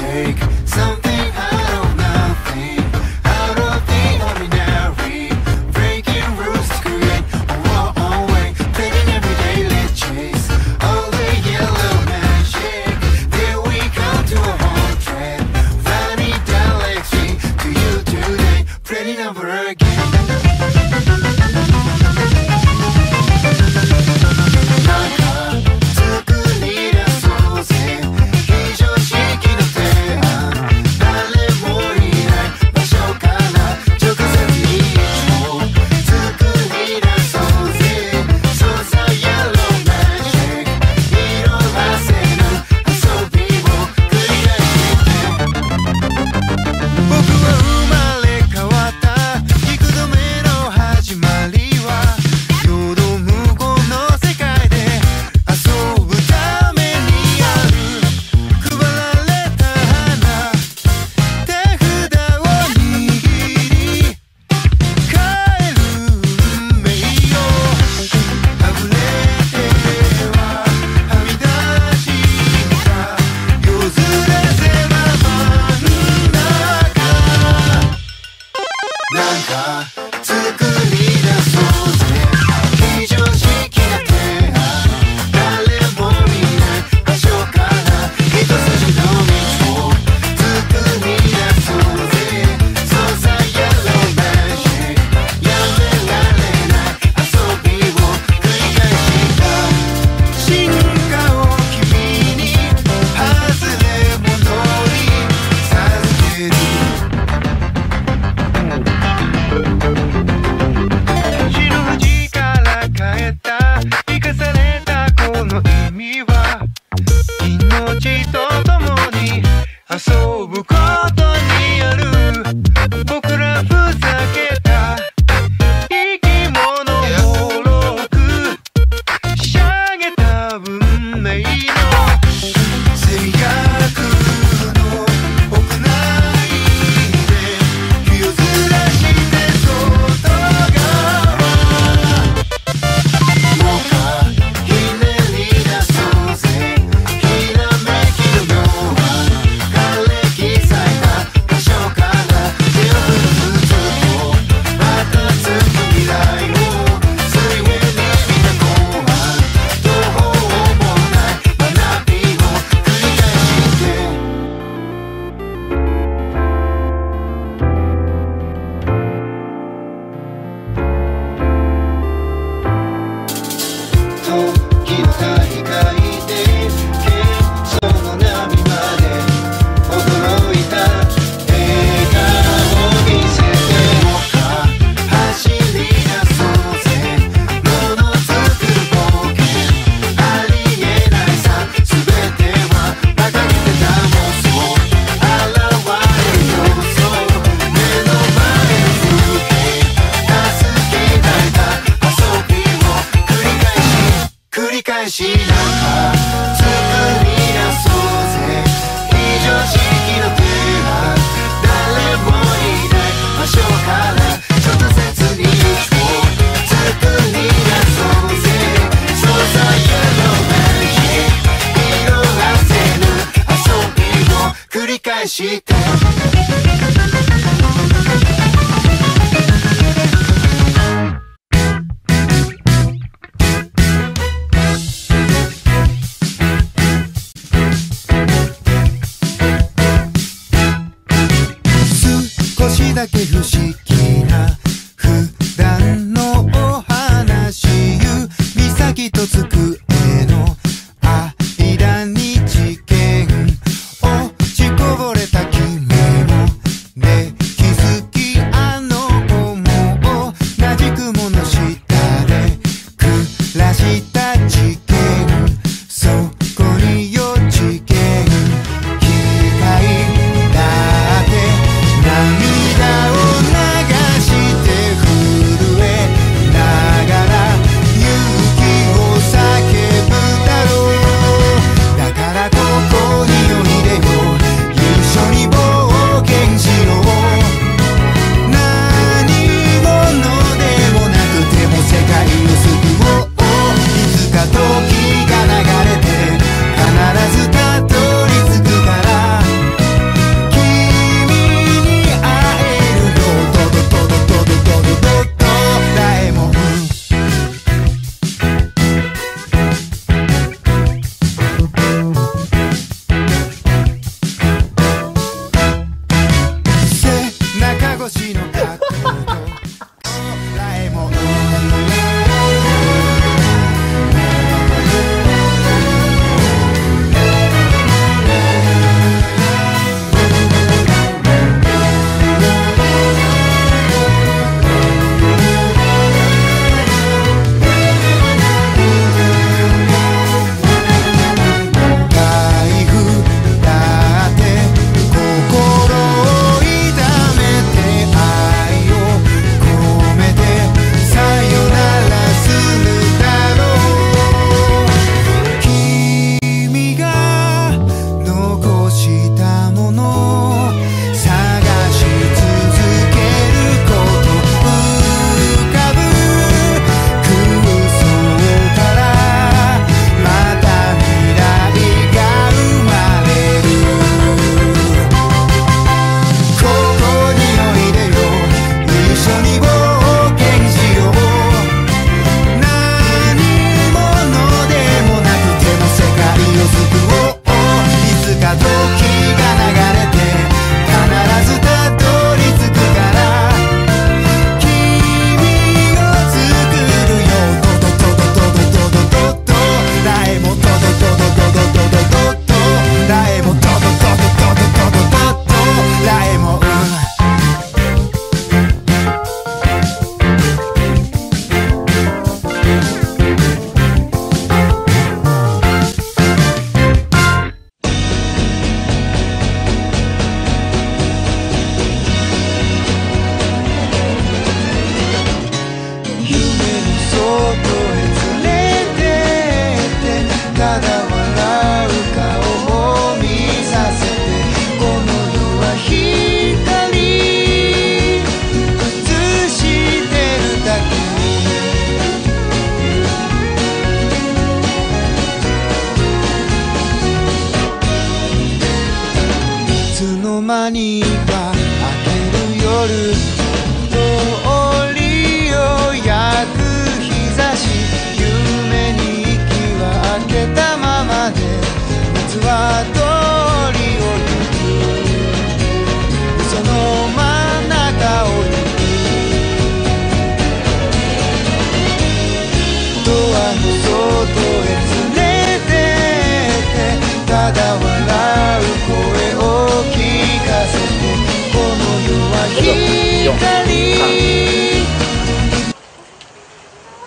take something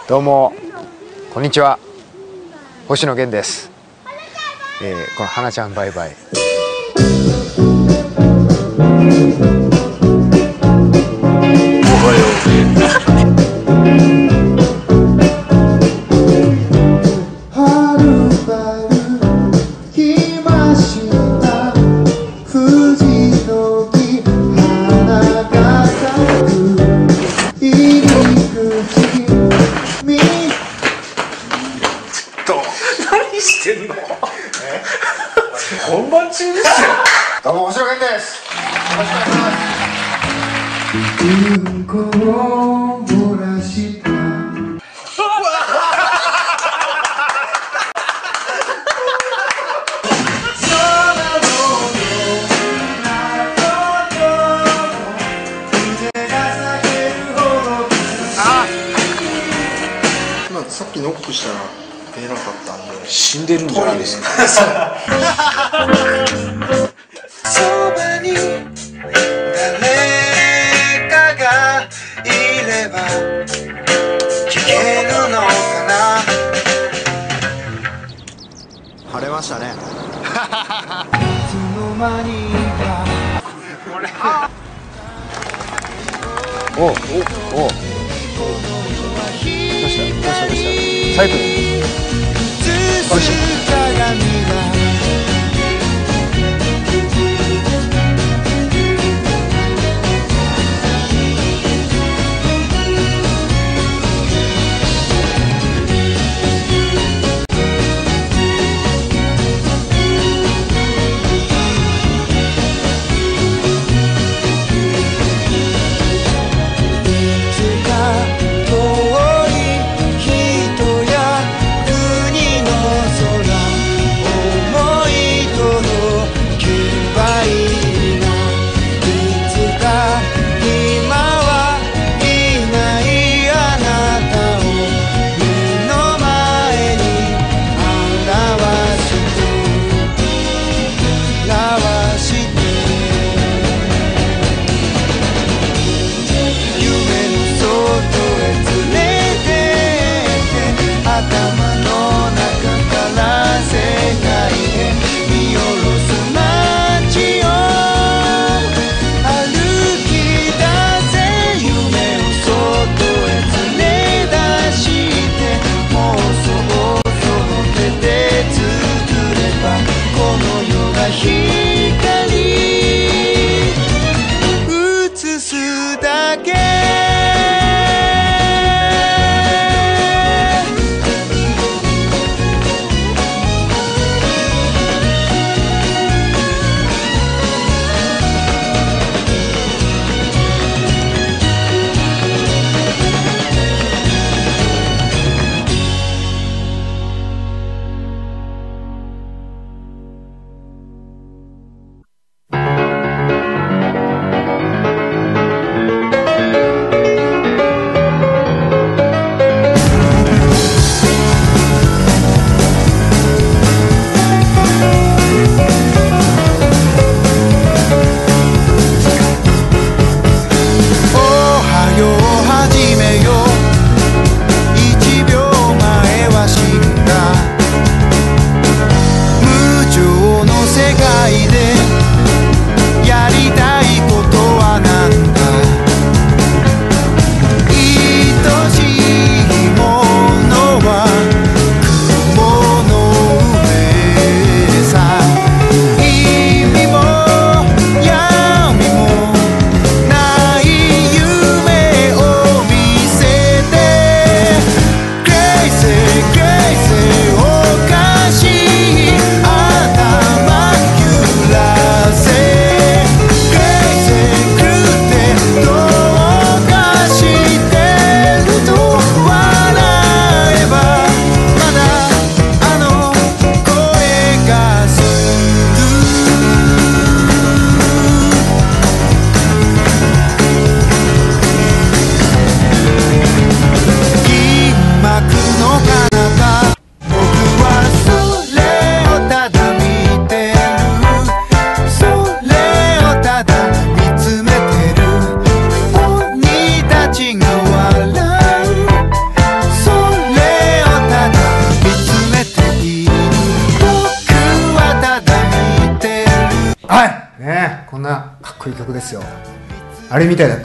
どうも。こんにちは。星野源です、えー、この花ちゃんバイバイ。さっきノックしたら出なかったんで。死んでるんじゃないですか。そばに誰かがいれば聞けるのかな。晴れましたね。いつの間にか。おうおうおうどうしたどうしたどう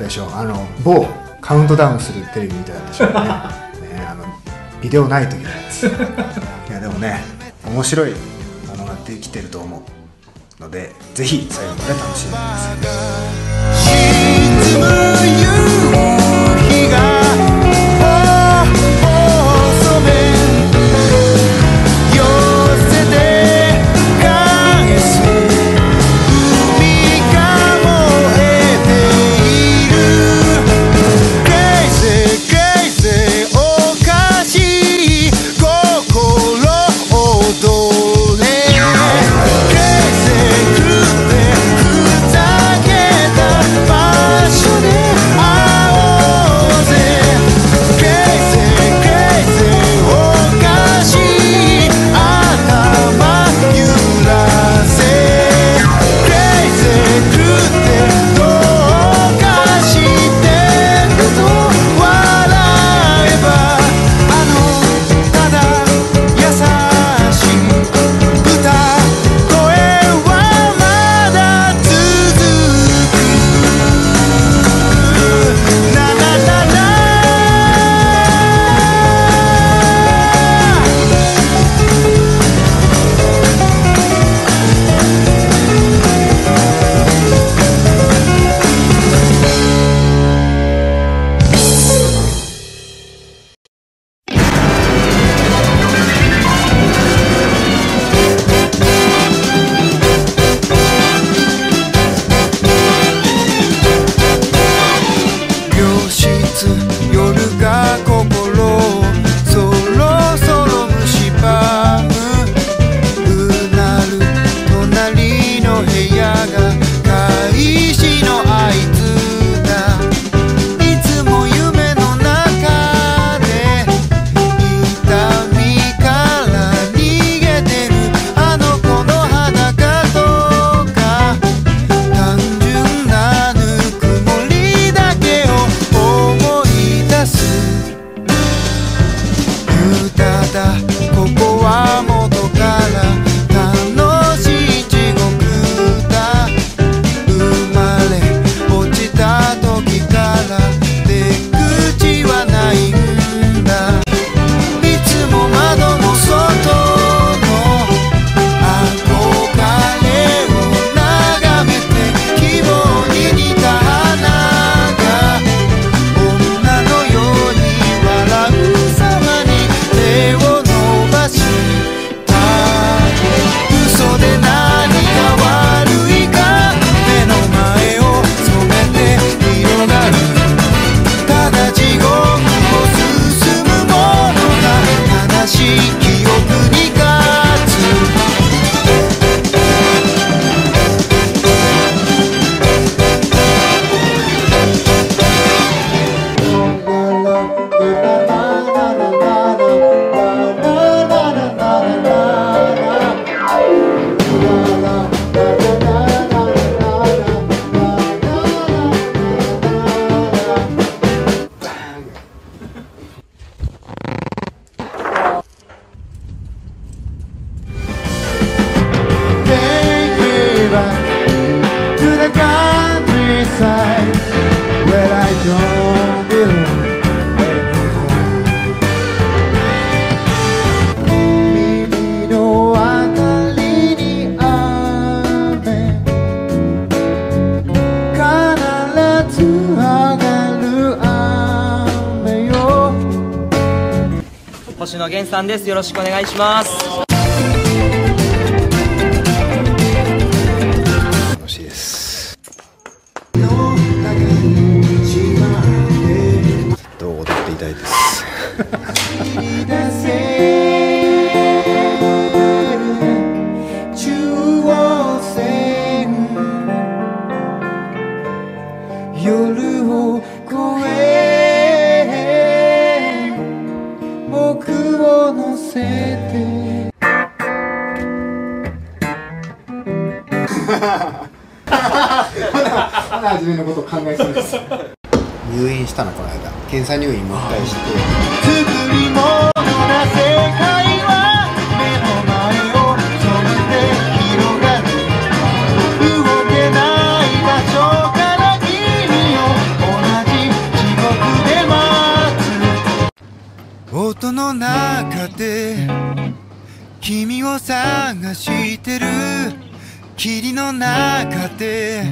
ったでしょあの某カウントダウンするテレビみたいだったでしょうね。ねあのビデオない時のやつ。いやでもね面白いものができてると思うのでぜひ最後まで楽しんでください。さんです。よろしくお願いします。検査入院もっ作り物な世界は目の前をそめて。広がる動けない場所から君を同じ地獄で待つ音の中で君を探してる。霧の中で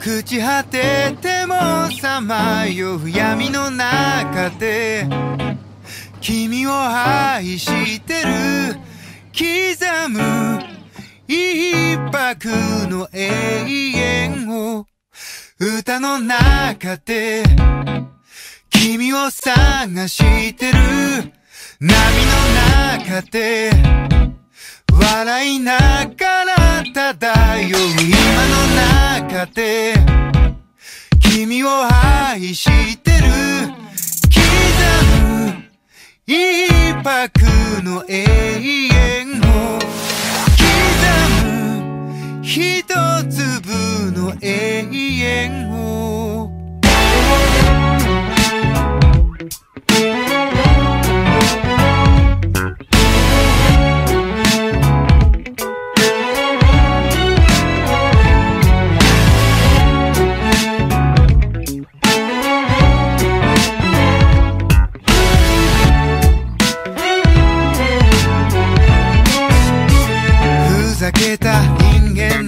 朽ち果ててもさまよう闇の中で君を愛してる刻む一泊の永遠を歌の中で君を探してる波の中で笑いながら漂う今の中で。君を愛してる。刻む一泊の永遠を。刻む一粒の永遠を。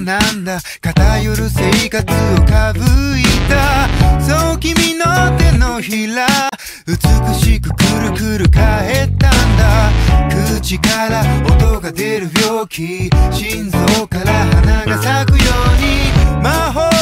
なんだ偏る生活をかぶいた。そう君の手のひら美しくくるくる帰ったんだ。口から音が出る病気。心臓から花が咲くように。魔法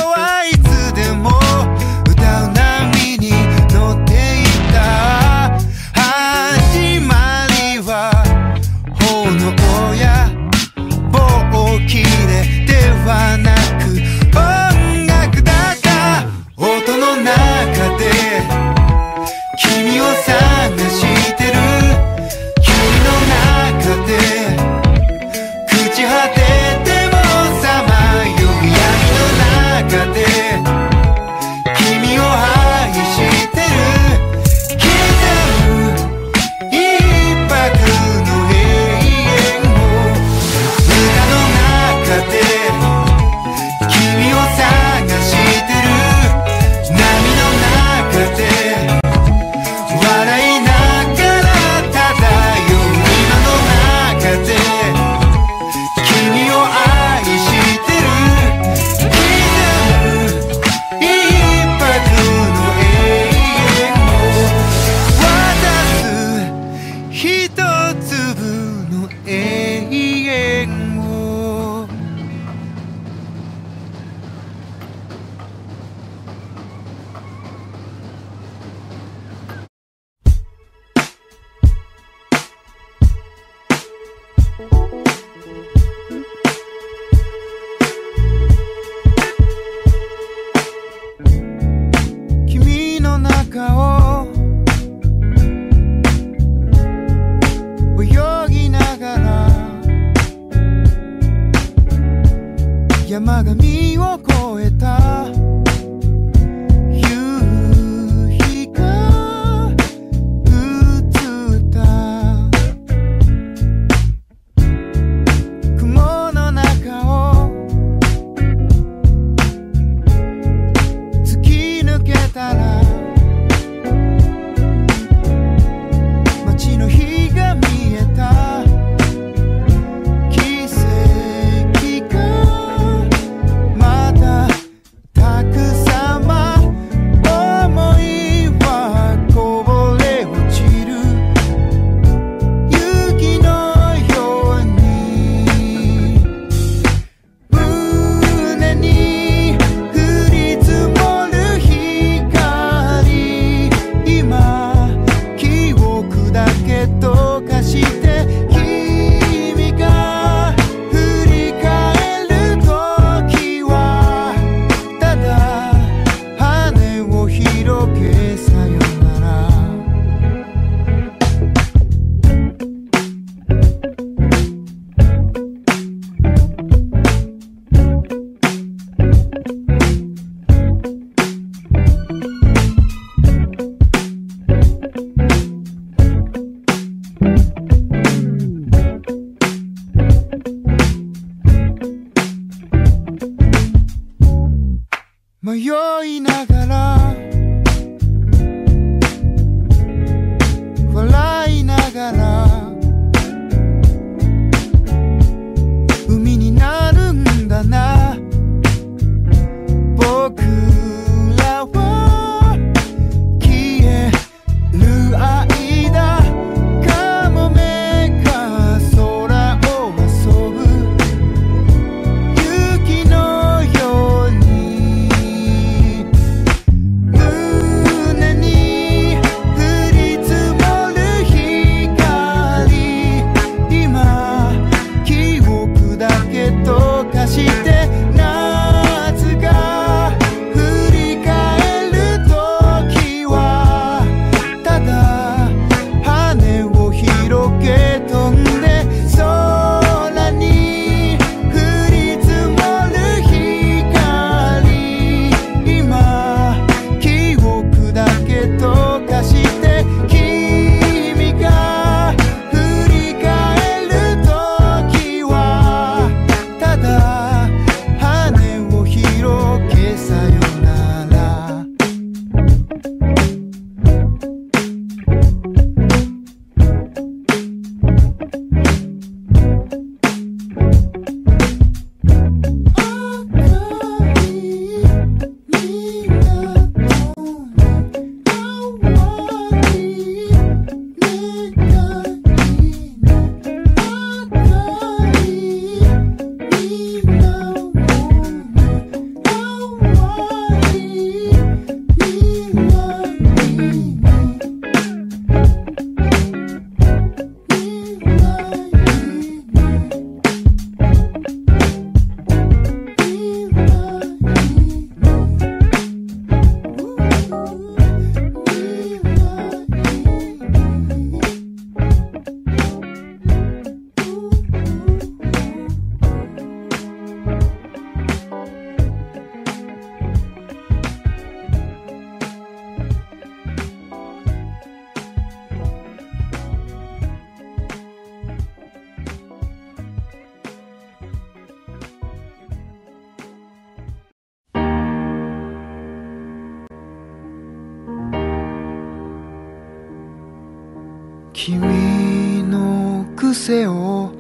君の癖を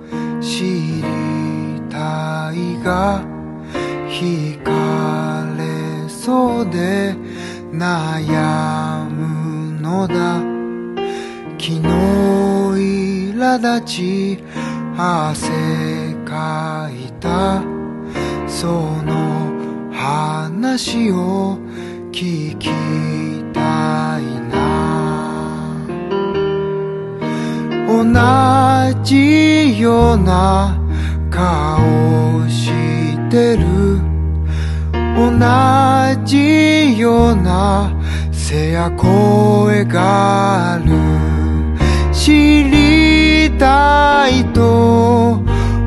知りたいが惹かれそうで悩むのだ。昨日苛立ち汗かいた。その話を聞きたい。同じような顔してる。同じような背や声がある。知りたいと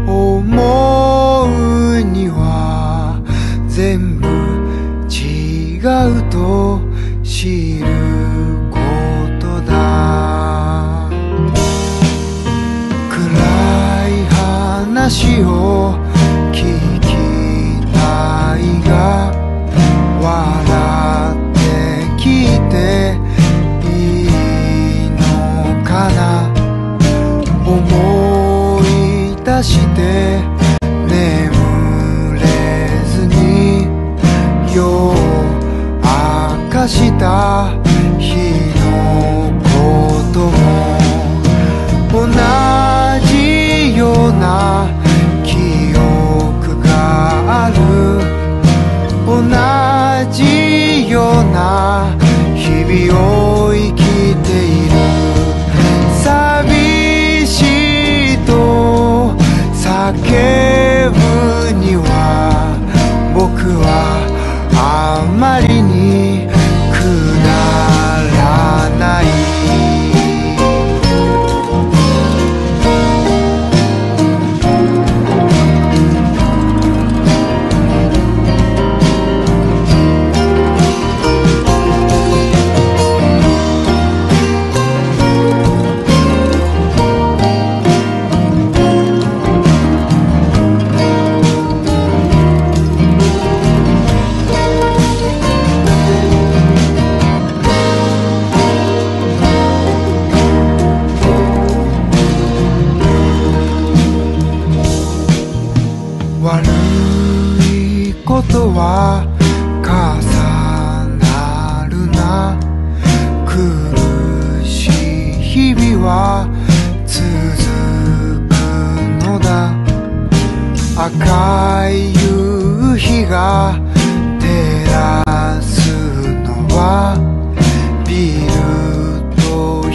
思うには全部違う話を聞きたいが笑って聞いていいのかな。思い出して眠れずに夜を明かした。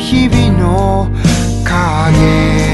日々の影。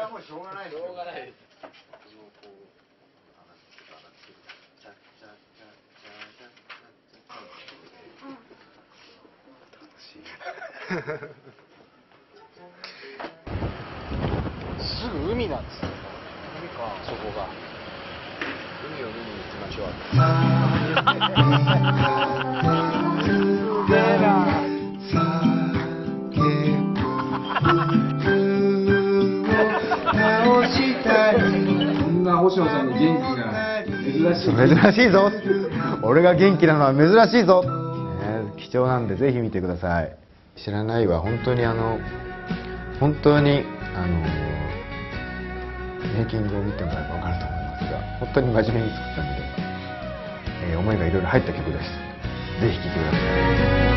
はもうしょうがないです。よ。すぐ海なんですよ。海かそこが。海を見に行きましょう な星野さんの元気が珍しい。珍しいぞ。俺が元気なのは珍しいぞ、ね、貴重なんでぜひ見てください。知らないは本当にあの本当にあのメイキングを見てもらえば分かると思いますが本当に真面目に作ったので、えー思いがいろいろ入った曲です。ぜひ聴いてください。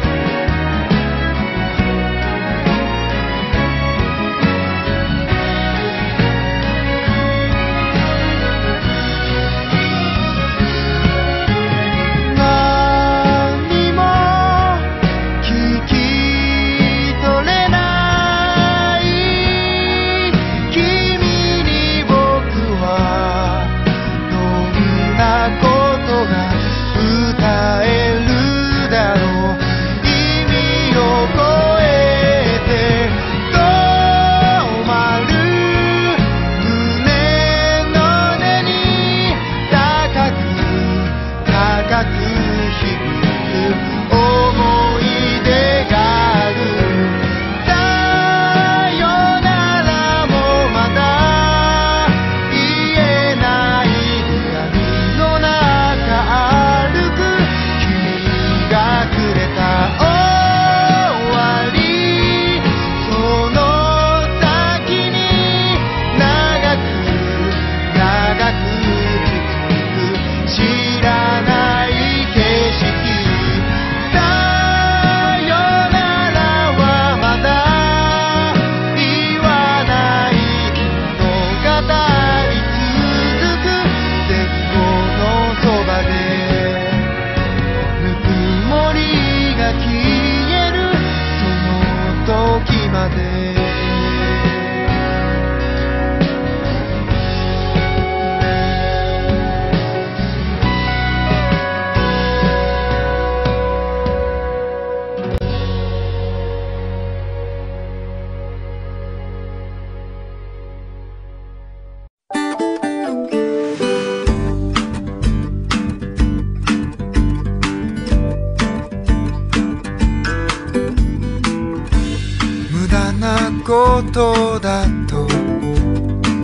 ことだと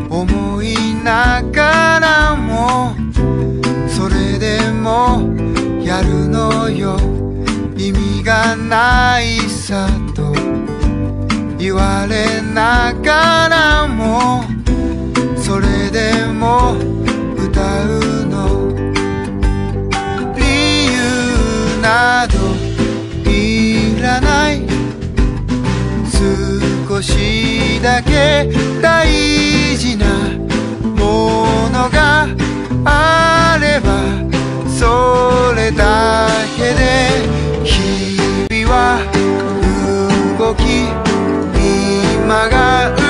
思いながらもそれでもやるのよ。意味がないさと言われながらもそれでも歌うの。理由などいらない。少しだけ大事なものがあればそれだけで日々は動き今が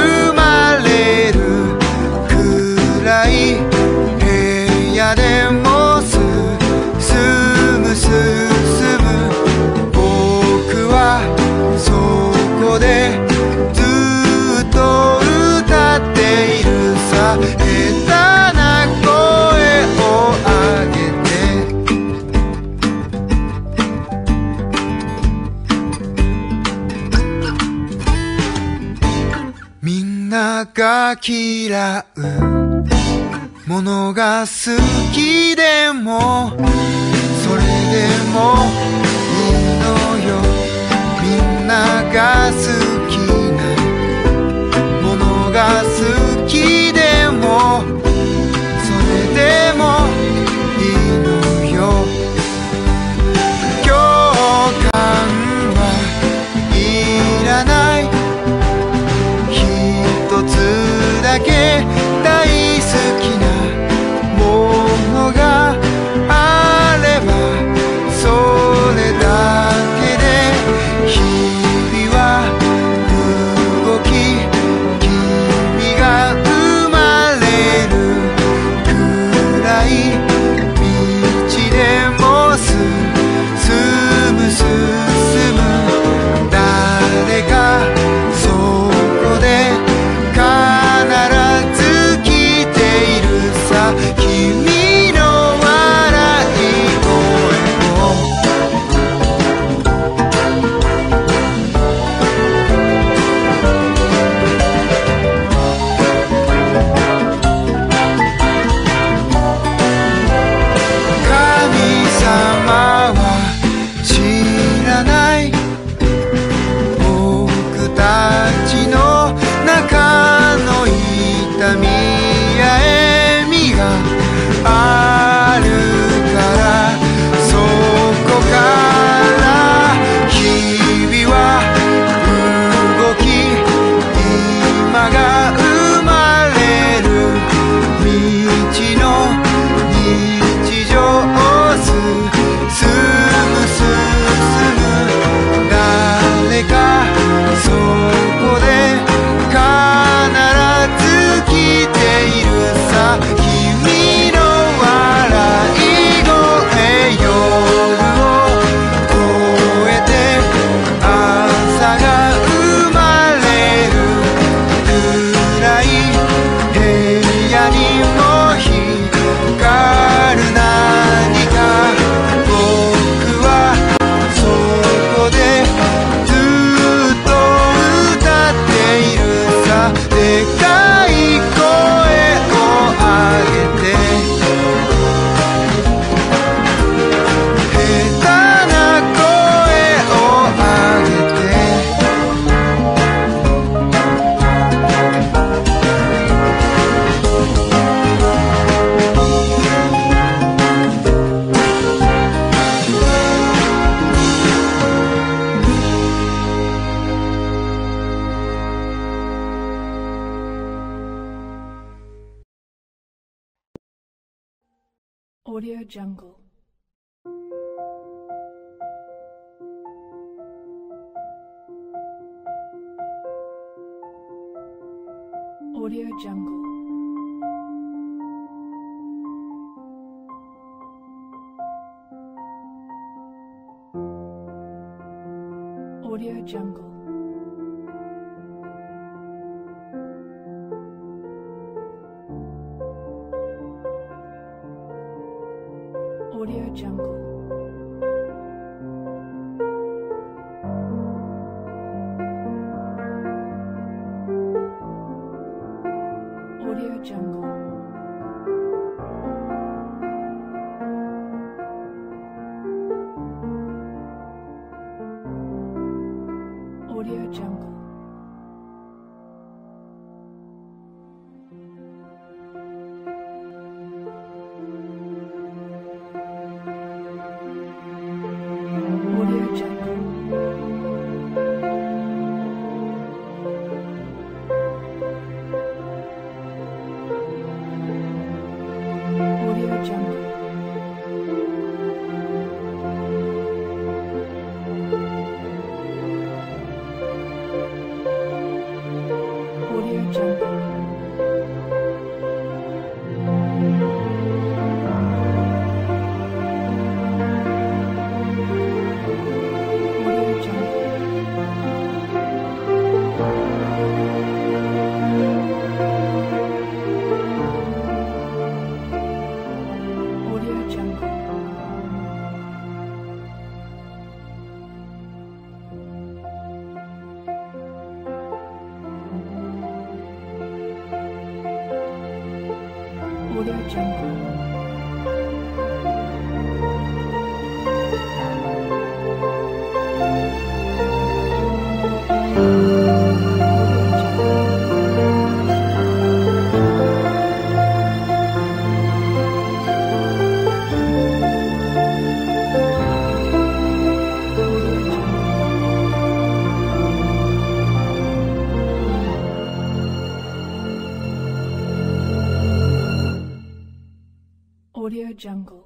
が嫌うものが好きでもそれでもいいのよ。みんなが好きなものが好き。Audio Jungle. Jungle.